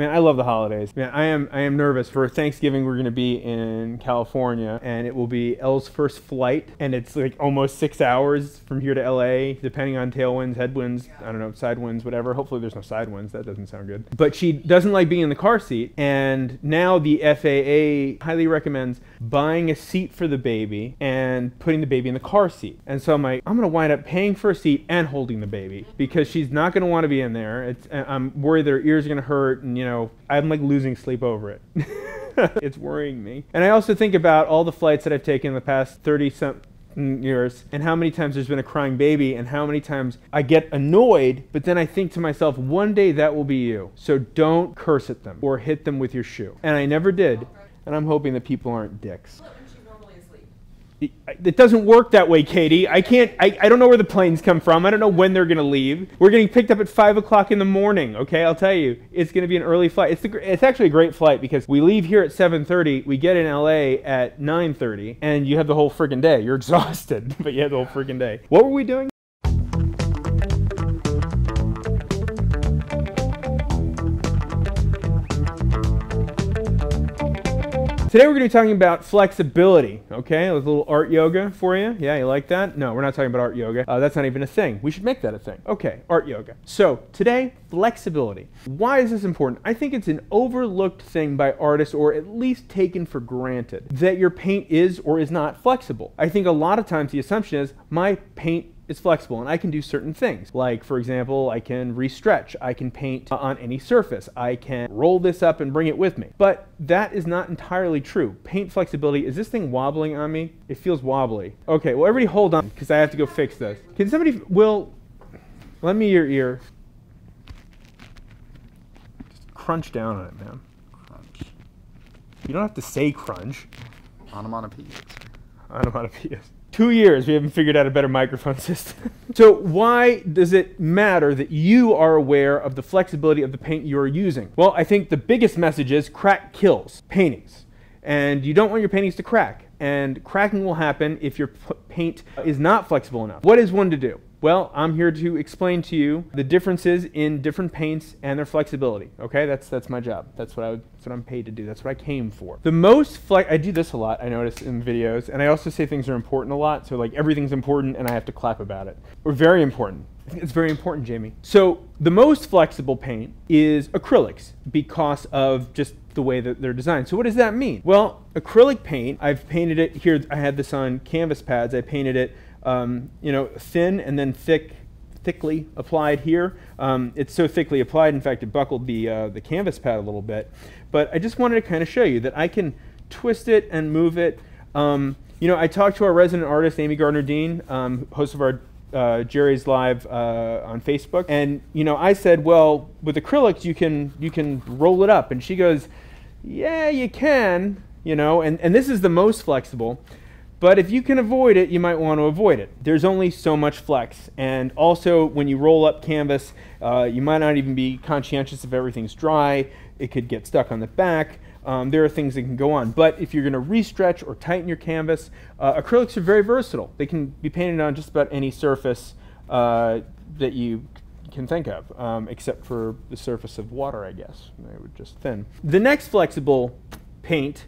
Man, I love the holidays. Man, I am I am nervous for Thanksgiving. We're gonna be in California, and it will be Elle's first flight, and it's like almost six hours from here to LA, depending on tailwinds, headwinds, I don't know, side winds, whatever. Hopefully, there's no side winds. That doesn't sound good. But she doesn't like being in the car seat, and now the FAA highly recommends buying a seat for the baby and putting the baby in the car seat. And so I'm like, I'm gonna wind up paying for a seat and holding the baby because she's not gonna want to be in there. It's, I'm worried that her ears are gonna hurt, and you know, I'm like losing sleep over it. it's worrying me. And I also think about all the flights that I've taken in the past 30 some years and how many times there's been a crying baby and how many times I get annoyed, but then I think to myself, one day that will be you. So don't curse at them or hit them with your shoe. And I never did. And I'm hoping that people aren't dicks. It, doesn't work that way, Katie. I can't, I, I don't know where the planes come from. I don't know when they're going to leave. We're getting picked up at 5 o'clock in the morning, okay? I'll tell you. It's going to be an early flight. It's, it's actually a great flight because we leave here at 7.30, we get in LA at 9.30, and you have the whole friggin' day. You're exhausted, but you have the whole friggin' day. What were we doing? Today we're going to be talking about flexibility, okay? A little art yoga for you. Yeah, you like that? No, we're not talking about art yoga. Uh, that's not even a thing. We should make that a thing. Okay, art yoga. So today, flexibility. Why is this important? I think it's an overlooked thing by artists or at least taken for granted that your paint is or is not flexible. I think a lot of times the assumption is my paint is flexible and I can do certain things. Like, for example, I can restretch, I can paint on any surface, I can roll this up and bring it with me. But that is not entirely true. Paint flexibility, is this thing wobbling on me? It feels wobbly. Okay, well, everybody hold on because I have to go fix this. Can somebody, will, lend me your ear. Just crunch down on it, man. Crunch. You don't have to say crunch. Onomatopoeias. Onomatopoeias. Two years, we haven't figured out a better microphone system. so why does it matter that you are aware of the flexibility of the paint you are using? Well, I think the biggest message is crack kills paintings. And you don't want your paintings to crack. And cracking will happen if your paint is not flexible enough. What is one to do? Well, I'm here to explain to you the differences in different paints and their flexibility. Okay, that's that's my job. That's what I would, that's what I'm paid to do. That's what I came for. The most flex I do this a lot. I notice in videos, and I also say things are important a lot. So like everything's important, and I have to clap about it. Or very important. It's very important, Jamie. So the most flexible paint is acrylics because of just the way that they're designed. So what does that mean? Well, acrylic paint. I've painted it here. I had this on canvas pads. I painted it um, you know, thin and then thick, thickly applied here. Um, it's so thickly applied, in fact, it buckled the, uh, the canvas pad a little bit. But I just wanted to kind of show you that I can twist it and move it. Um, you know, I talked to our resident artist, Amy Gardner Dean, um, host of our uh, Jerry's Live uh, on Facebook, and you know, I said, well, with acrylics, you can you can roll it up, and she goes, yeah, you can, you know, and and this is the most flexible. But if you can avoid it, you might want to avoid it. There's only so much flex. And also, when you roll up canvas, uh, you might not even be conscientious if everything's dry. It could get stuck on the back. Um, there are things that can go on. But if you're going to restretch or tighten your canvas, uh, acrylics are very versatile. They can be painted on just about any surface uh, that you can think of, um, except for the surface of water, I guess. They would just thin. The next flexible paint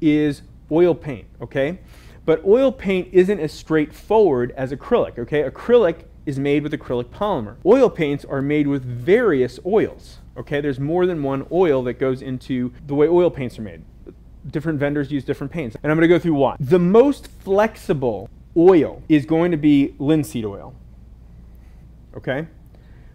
is oil paint, okay? But oil paint isn't as straightforward as acrylic, okay? Acrylic is made with acrylic polymer. Oil paints are made with various oils, okay? There's more than one oil that goes into the way oil paints are made. Different vendors use different paints. And I'm gonna go through why. The most flexible oil is going to be linseed oil, okay?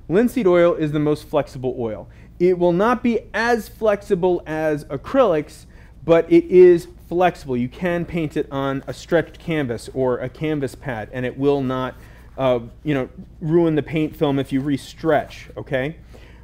Linseed oil is the most flexible oil. It will not be as flexible as acrylics, but it is flexible. You can paint it on a stretched canvas or a canvas pad, and it will not, uh, you know, ruin the paint film if you restretch. Okay.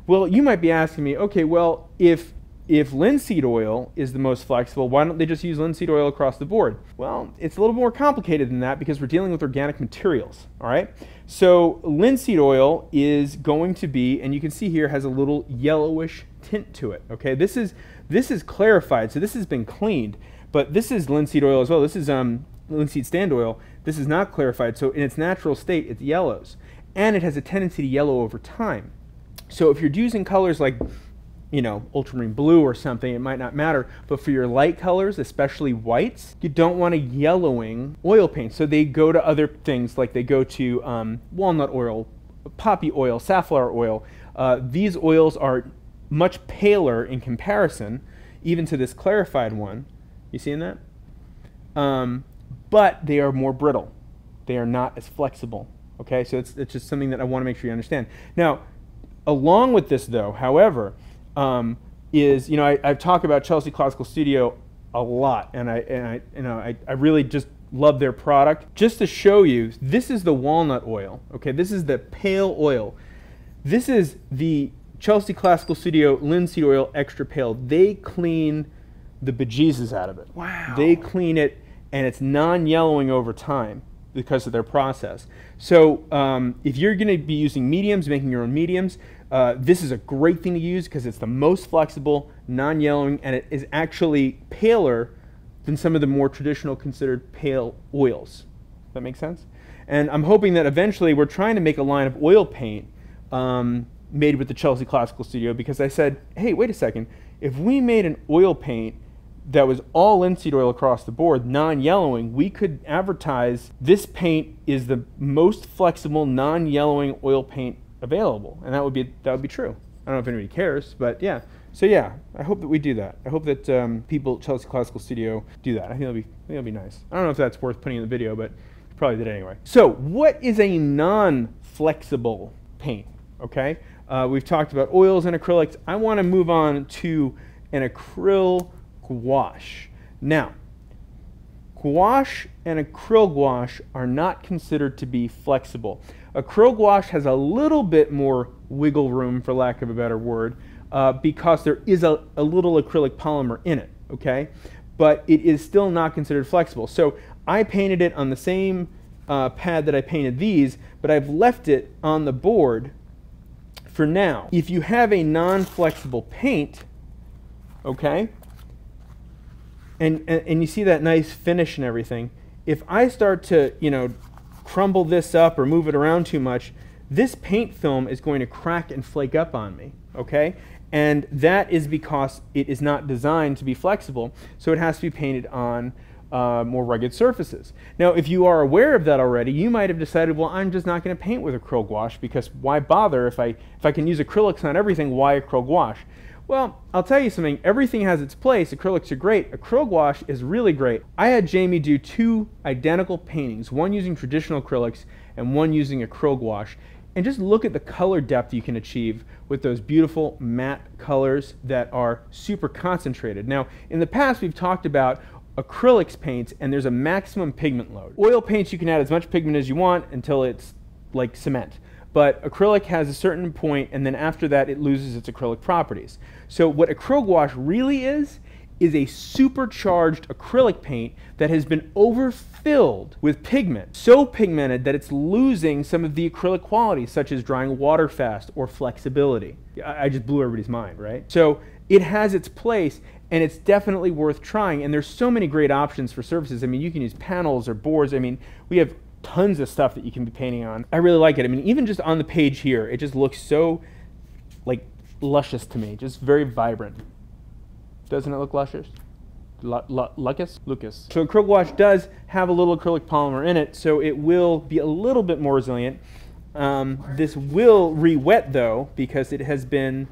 Well, you might be asking me, okay, well, if if linseed oil is the most flexible, why don't they just use linseed oil across the board? Well, it's a little more complicated than that because we're dealing with organic materials, all right? So linseed oil is going to be, and you can see here, has a little yellowish tint to it, okay? This is, this is clarified, so this has been cleaned. But this is linseed oil as well. This is um, linseed stand oil. This is not clarified. So in its natural state, it yellows. And it has a tendency to yellow over time. So if you're using colors like, you know, ultramarine blue or something, it might not matter. But for your light colors, especially whites, you don't want a yellowing oil paint. So they go to other things like they go to um, walnut oil, poppy oil, safflower oil. Uh, these oils are much paler in comparison, even to this clarified one. You seeing that? Um, but they are more brittle. They are not as flexible. Okay, so it's, it's just something that I want to make sure you understand. Now, along with this, though, however, um, is you know I, I've talked about Chelsea Classical Studio a lot, and I, and I you know I, I really just love their product. Just to show you, this is the walnut oil. Okay, this is the pale oil. This is the Chelsea Classical Studio linseed oil extra pale. They clean the bejesus out of it. Wow. They clean it, and it's non-yellowing over time because of their process. So um, if you're going to be using mediums, making your own mediums, uh, this is a great thing to use because it's the most flexible, non-yellowing, and it is actually paler than some of the more traditional considered pale oils. Does that make sense? And I'm hoping that eventually we're trying to make a line of oil paint um, made with the Chelsea Classical Studio because I said, hey, wait a second. If we made an oil paint that was all linseed oil across the board, non-yellowing, we could advertise this paint is the most flexible non-yellowing oil paint available, and that would be that would be true. I don't know if anybody cares, but yeah. So yeah, I hope that we do that. I hope that um, people Chelsea Classical Studio do that. I think that'll be I think that'll be nice. I don't know if that's worth putting in the video, but probably did anyway. So what is a non-flexible paint? Okay, uh, we've talked about oils and acrylics. I want to move on to an acryl gouache. Now, gouache and acryl gouache are not considered to be flexible. Acryl gouache has a little bit more wiggle room, for lack of a better word, uh, because there is a, a little acrylic polymer in it, okay? But it is still not considered flexible. So I painted it on the same uh, pad that I painted these, but I've left it on the board for now. If you have a non-flexible paint, okay, and, and, and you see that nice finish and everything, if I start to, you know, crumble this up or move it around too much, this paint film is going to crack and flake up on me, okay? And that is because it is not designed to be flexible, so it has to be painted on uh, more rugged surfaces. Now, if you are aware of that already, you might have decided, well, I'm just not going to paint with acrylic gouache because why bother if I, if I can use acrylics on everything, why acrylic gouache? Well, I'll tell you something. Everything has its place. Acrylics are great. Acrylic gouache is really great. I had Jamie do two identical paintings, one using traditional acrylics and one using acrylic gouache. And just look at the color depth you can achieve with those beautiful matte colors that are super concentrated. Now, in the past, we've talked about acrylics paints and there's a maximum pigment load. Oil paints, you can add as much pigment as you want until it's like cement but acrylic has a certain point and then after that it loses its acrylic properties. So what acrylic gouache really is, is a supercharged acrylic paint that has been overfilled with pigment, so pigmented that it's losing some of the acrylic qualities such as drying water fast or flexibility. I just blew everybody's mind, right? So it has its place and it's definitely worth trying and there's so many great options for surfaces. I mean, you can use panels or boards. I mean, we have tons of stuff that you can be painting on. I really like it. I mean, even just on the page here, it just looks so like luscious to me, just very vibrant. Doesn't it look luscious? Lucas? Lucas. So acrylic gouache does have a little acrylic polymer in it, so it will be a little bit more resilient. Um, this will re-wet though, because it has been,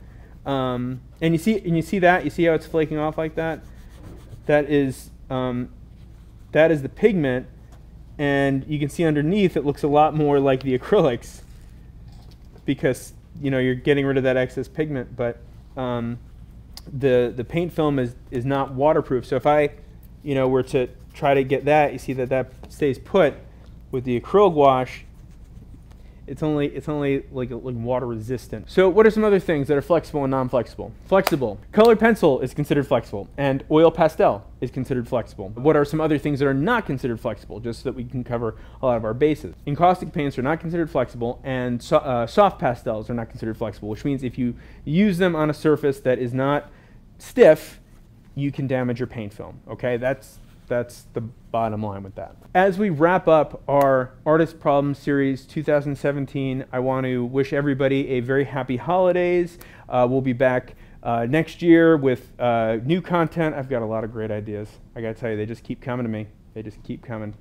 um, and you see, and you see that, you see how it's flaking off like that. That is, um, that is the pigment and you can see underneath it looks a lot more like the acrylics because you know you're getting rid of that excess pigment but um, the the paint film is is not waterproof so if I you know were to try to get that you see that that stays put with the acrylic gouache it's only it's only like, like water resistant. So what are some other things that are flexible and non-flexible? Flexible. Colored pencil is considered flexible, and oil pastel is considered flexible. What are some other things that are not considered flexible, just so that we can cover a lot of our bases? Encaustic paints are not considered flexible, and so, uh, soft pastels are not considered flexible, which means if you use them on a surface that is not stiff, you can damage your paint film. Okay, that's that's the bottom line with that. As we wrap up our Artist Problem Series 2017, I want to wish everybody a very happy holidays. Uh, we'll be back Uh, next year with uh, new content, I've got a lot of great ideas. I got to tell you, they just keep coming to me. They just keep coming.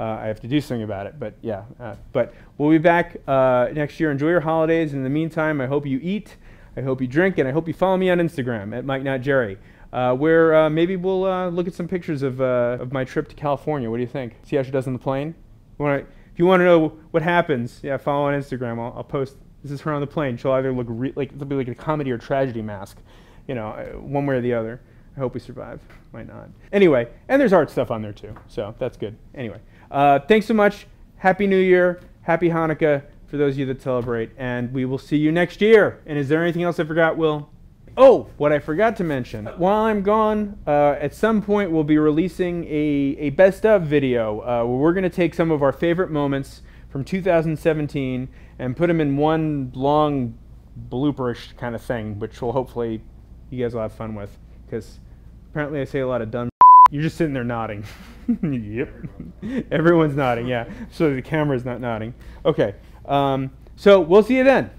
Uh, I have to do something about it, but yeah. Uh, but we'll be back uh, next year. Enjoy your holidays. In the meantime, I hope you eat, I hope you drink, and I hope you follow me on Instagram at Mike Not Jerry, uh, where maybe we'll look at some pictures of, of my trip to California. What do you think? See how she does on the plane? Wanna, if you want to know what happens, yeah, follow on Instagram. I'll, I'll post this is her on the plane. She'll either look like it'll be like a comedy or tragedy mask, you know, uh, one way or the other. I hope we survive. Might not. Anyway, and there's art stuff on there too, so that's good. Anyway, uh, thanks so much. Happy New Year. Happy Hanukkah for those of you that celebrate, and we will see you next year. And is there anything else I forgot, Will? Oh, what I forgot to mention. While I'm gone, uh, at some point we'll be releasing a, a best of video uh, where we're going to take some of our favorite moments from 2017 and put them in one long blooperish kind of thing, which will hopefully you guys will have fun with. Because apparently I say a lot of dumb. You're just sitting there nodding. yep. Everyone's nodding. Yeah. So the camera's not nodding. Okay. Um, so we'll see you then.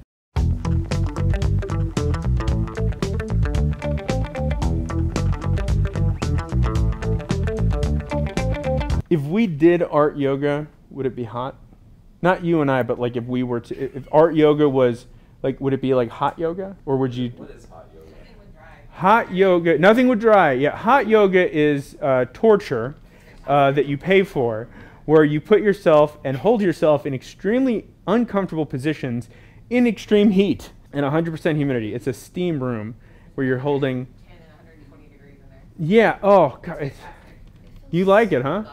If we did art yoga, would it be hot? not you and I, but like if we were to, if art yoga was like, would it be like hot yoga, or would you? What is hot yoga? Hot yoga, nothing would dry. Yeah, hot yoga is uh, torture uh, that you pay for, where you put yourself and hold yourself in extremely uncomfortable positions in extreme heat and 100% humidity. It's a steam room where you're holding. And 120 degrees in there. Yeah. Oh, God. you like it, huh?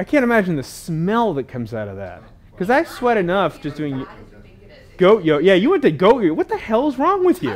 I can't imagine the smell that comes out of that. Because I sweat enough just doing goat yoga. Yeah, you went to goat yoga. What the hell is wrong with you?